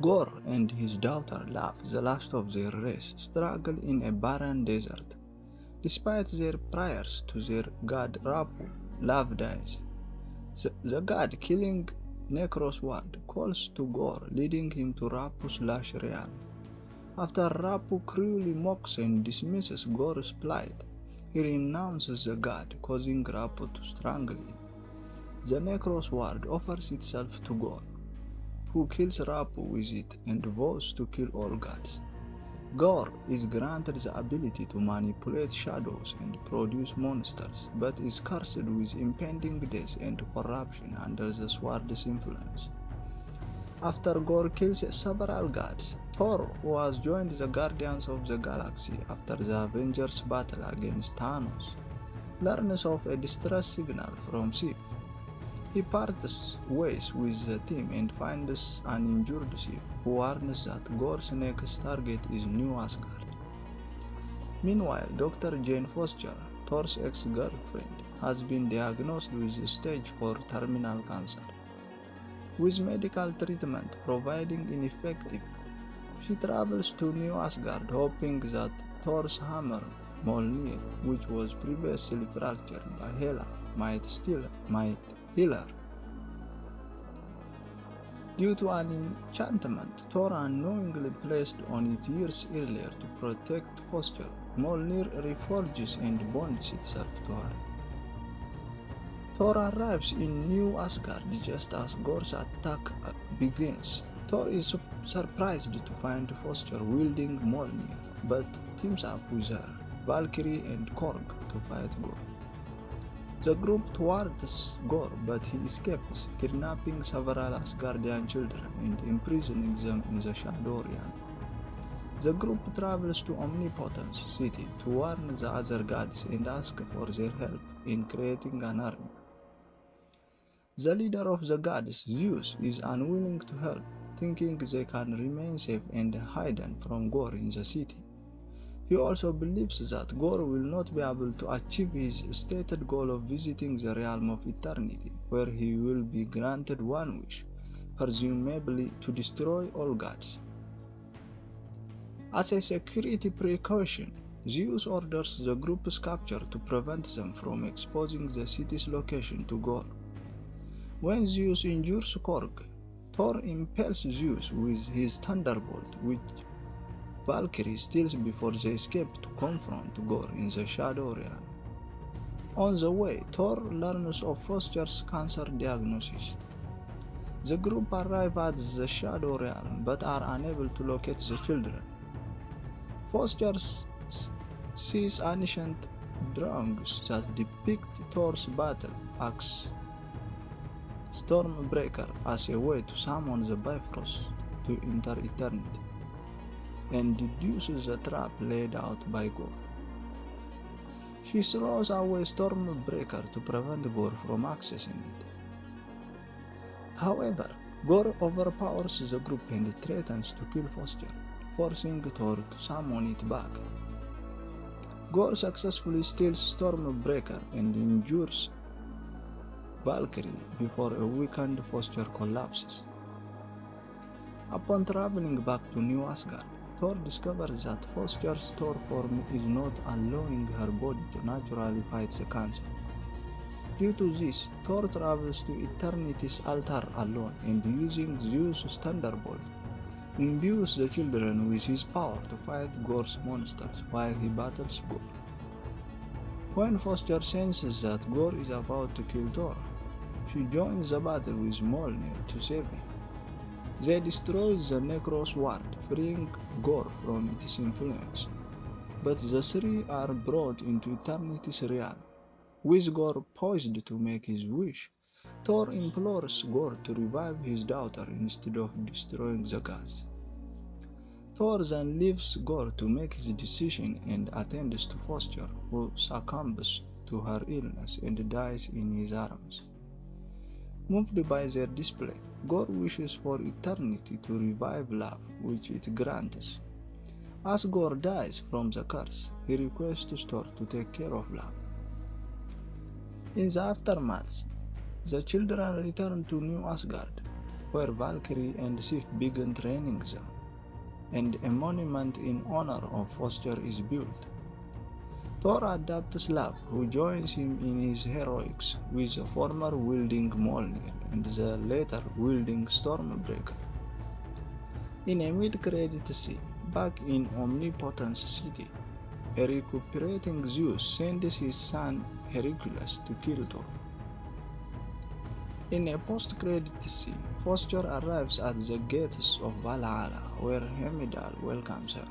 Gorr and his daughter Love, the last of their race, struggle in a barren desert. Despite their prayers to their god Rapu, Love dies. The, the god killing Necrosword calls to Gorr, leading him to Rapu's lush realm. After Rapu cruelly mocks and dismisses Gorr's plight, he renounces the god, causing Rapu to strangle him. The Necrosword offers itself to Gorr, who kills Rapu with it and vows to kill all gods. Gorr is granted the ability to manipulate shadows and produce monsters, but is cursed with impending death and corruption under the sword's influence. After Gorr kills several gods, Thor, who has joined the Guardians of the Galaxy after the Avengers' battle against Thanos, learns of a distress signal from Sif. He parts ways with the team and finds an injured Sif, who warns that Gorr's next target is New Asgard. Meanwhile, Dr. Jane Foster, Thor's ex-girlfriend, has been diagnosed with stage 4 terminal cancer. With medical treatment providing ineffective, she travels to New Asgard hoping that Thor's hammer, Mjolnir, which was previously fractured by Hela, might still might Due to an enchantment Thor unknowingly placed on it years earlier to protect Foster, Mjolnir reforges and bonds itself to her. Thor arrives in New Asgard just as Gorr's attack begins. Thor is surprised to find Foster wielding Mjolnir, but teams up with her, Valkyrie and Korg to fight Gorr. The group thwarts Gorr, but he escapes, kidnapping several Asgardian children and imprisoning them in the Shadow Realm. The group travels to Omnipotence City to warn the other gods and ask for their help in creating an army. The leader of the gods, Zeus, is unwilling to help, thinking they can remain safe and hidden from Gorr in the city. He also believes that Gorr will not be able to achieve his stated goal of visiting the realm of eternity, where he will be granted one wish, presumably to destroy all gods. As a security precaution, Zeus orders the group's capture to prevent them from exposing the city's location to Gorr. When Zeus injures Korg, Thor impels Zeus with his thunderbolt, which Valkyrie steals before they escape to confront Gorr in the Shadow Realm. On the way, Thor learns of Foster's cancer diagnosis. The group arrive at the Shadow Realm but are unable to locate the children. Foster sees ancient drawings that depict Thor's battle axe Stormbreaker as a way to summon the Bifrost to enter eternity and deduces a trap laid out by Gorr. She throws away Stormbreaker to prevent Gorr from accessing it. However, Gorr overpowers the group and threatens to kill Foster, forcing Thor to summon it back. Gorr successfully steals Stormbreaker and injures Valkyrie before a weakened Foster collapses. Upon traveling back to New Asgard, Thor discovers that Foster's Thor form is not allowing her body to naturally fight the cancer. Due to this, Thor travels to Eternity's altar alone and using Zeus' thunderbolt, imbues the children with his power to fight Gorr's monsters while he battles Gorr. When Foster senses that Gorr is about to kill Thor, she joins the battle with Mjolnir to save him. They destroy the Necrosword, freeing Gorr from its influence. But the three are brought into Eternity's realm. With Gorr poised to make his wish, Thor implores Gorr to revive his daughter instead of destroying the gods. Thor then leaves Gorr to make his decision and attends to Foster, who succumbs to her illness and dies in his arms. Moved by their display, Gorr wishes for eternity to revive love, which it grants. As Gorr dies from the curse, he requests Thor to take care of love. In the aftermath, the children return to New Asgard. where Valkyrie and Sif begin training them, and a monument in honor of Foster is built. Thor adopts Love, who joins him in his heroics with the former wielding Mjolnir and the later wielding Stormbreaker. In a mid-credit scene, back in Omnipotence City, a recuperating Zeus sends his son Hercules to kill Thor. In a post-credit scene, Foster arrives at the gates of Valhalla where Heimdall welcomes her.